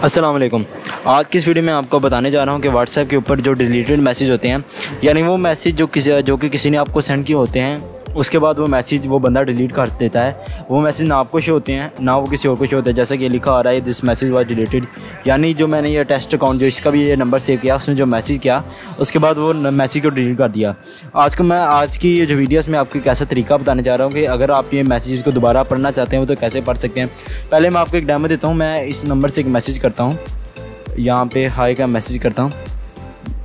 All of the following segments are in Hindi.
वालेकुम आज की इस वीडियो में आपको बताने जा रहा हूँ कि व्हाट्सएप के ऊपर जो डिलीटेड मैसेज होते हैं, यानी वो मैसेज जो किसी जो कि किसी ने आपको सेंड किए होते हैं उसके बाद वो मैसेज, वो बंदा डिलीट कर देता है। वो मैसेज ना आपको शो होते हैं, ना वो किसी और को शो होता है। जैसा कि लिखा आ रहा है दिस मैसेज वाज डिलीटेड यानी जो मैंने ये टेस्ट अकाउंट जो इसका भी ये नंबर सेव किया, उसने जो मैसेज किया, उसके बाद वो मैसेज को डिलीट कर दिया। आज को मैं, आज की ये जो वीडियोस में आपको कैसा तरीका बताने जा रहा हूँ कि अगर आप ये मैसेज को दोबारा पढ़ना चाहते हैं तो कैसे पढ़ सकते हैं। पहले मैं आपको एक डैमो देता हूँ, मैं इस नंबर से एक मैसेज करता हूँ। यहाँ पे हाई का मैसेज करता हूँ।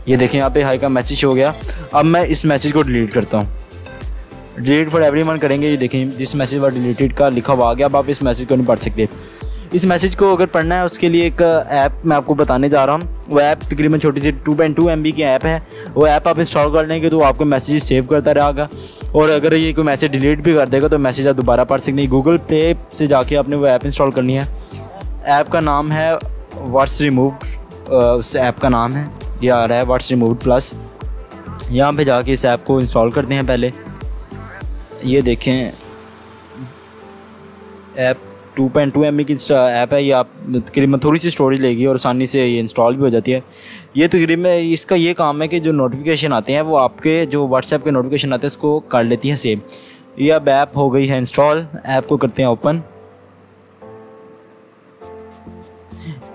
ये देखें, यहाँ पे हाई का मैसेज हो गया। अब मैं इस मैसेज को डिलीट करता हूँ। डिलीट फॉर एवरी वन करेंगे, ये देखें, जिस मैसेज पर डिलीटेड का लिखा हुआ आ गया, अब आप इस मैसेज को नहीं पढ़ सकते। इस मैसेज को अगर पढ़ना है, उसके लिए एक ऐप मैं आपको बताने जा रहा हूँ। वो ऐप तकरीबन छोटी सी two point two M B की ऐप है। वो ऐप आप इंस्टॉल कर लेंगे तो आपको मैसेज सेव करता रहेगा। और अगर ये कोई मैसेज डिलीट भी कर देगा तो मैसेज आप दोबारा पढ़ सकते हैं। गूगल पे से जाके आपने वो ऐप इंस्टॉल करनी है। ऐप का नाम है व्हाट्स रिमूव उस ऐप का नाम है। ये आ रहा है व्हाट्स रिमूव प्लस यहाँ पे जाके इस ऐप को इंस्टॉल करते हैं पहले। ये देखें app two point two M की ऐप है, ये आप तकरीबन थोड़ी सी स्टोरेज लेगी और आसानी से ये इंस्टॉल भी हो जाती है। ये तकरीबन इसका ये काम है कि जो नोटिफिकेशन आते हैं, वो आपके जो व्हाट्सएप के नोटिफिकेशन आते हैं उसको कर लेती है सेव ये अब ऐप हो गई है इंस्टॉल ऐप को करते हैं ओपन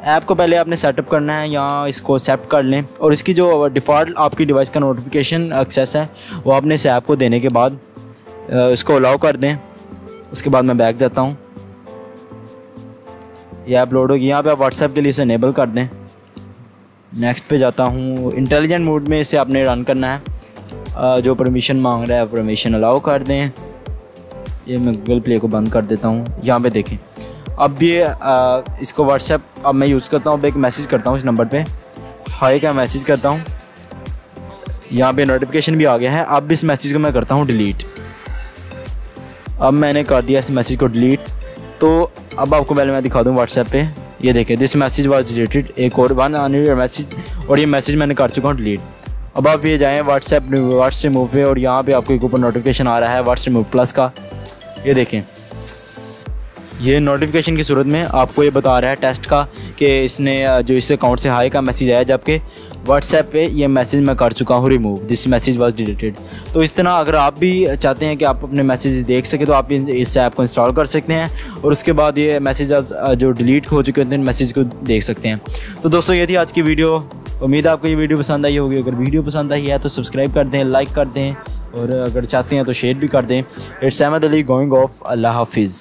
ऐप को पहले आपने सेटअप करना है, या इसको सेट कर लें। और इसकी जो डिफ़ॉल्ट आपकी डिवाइस का नोटिफिकेशन एक्सेस है, वो आपने इस ऐप को देने के बाद इसको अलाउ कर दें। उसके बाद मैं बैक देता हूँ। ये ऐप लोड होगी। यहाँ पे आप व्हाट्सएप के लिए इसे इनेबल कर दें। नेक्स्ट पे जाता हूँ। इंटेलिजेंट मोड में इसे आपने रन करना है। जो परमिशन मांग रहा है परमिशन अलाउ कर दें। ये मैं गूगल प्ले को बंद कर देता हूँ। यहाँ पे देखें। अब ये इसको व्हाट्सएप अब मैं यूज़ करता हूँ। अब एक मैसेज करता हूँ इस नंबर पे। हाई का मैसेज करता हूँ? यहाँ पे नोटिफिकेशन भी आ गया है। अब इस मैसेज को मैं करता हूँ डिलीट अब मैंने कर दिया इस मैसेज को डिलीट तो अब आपको पहले मैं दिखा दूँ व्हाट्सएप पे। ये देखिए दिस मैसेज वाज डिलीटेड एक और वन मैसेज और ये मैसेज मैंने कर चुका हूँ डिलीट अब आप ये जाएँ व्हाट्सएप व्हाट्सएप मूव पे, और यहाँ पे आपको एक ऊपर नोटिफिकेशन आ रहा है व्हाट्सएप मूव प्लस का। ये देखें। ये नोटिफिकेशन की सूरत में आपको ये बता रहा है टेस्ट का कि इसने, जो इस अकाउंट से हाई का मैसेज आया जबकि व्हाट्सएप पे ये मैसेज मैं कर चुका हूँ remove this message was deleted तो इस तरह अगर आप भी चाहते हैं कि आप अपने मैसेज देख सकें तो आप इस ऐप को इंस्टॉल कर सकते हैं और उसके बाद ये मैसेज जो डिलीट हो चुके होते हैं मैसेज को देख सकते हैं। तो दोस्तों, ये थी आज की वीडियो। उम्मीद है आपको ये वीडियो पसंद आई होगी। अगर वीडियो पसंद आई है तो सब्सक्राइब कर दें लाइक कर दें और अगर चाहते हैं तो शेयर भी कर दें। It's Ahmed Ali going off Allah हाफिज़